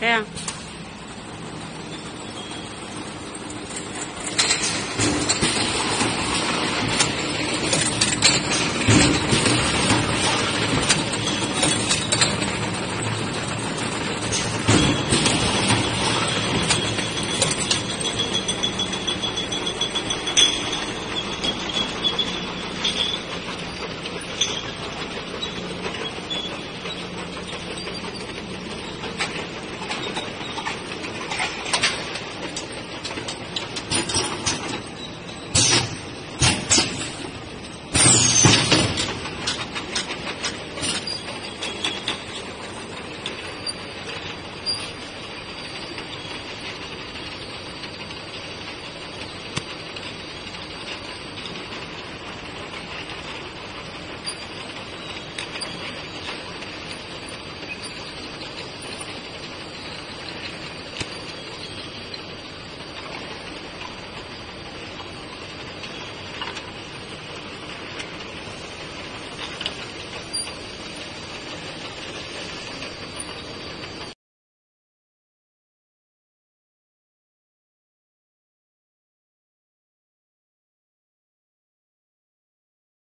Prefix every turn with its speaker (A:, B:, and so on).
A: 对呀。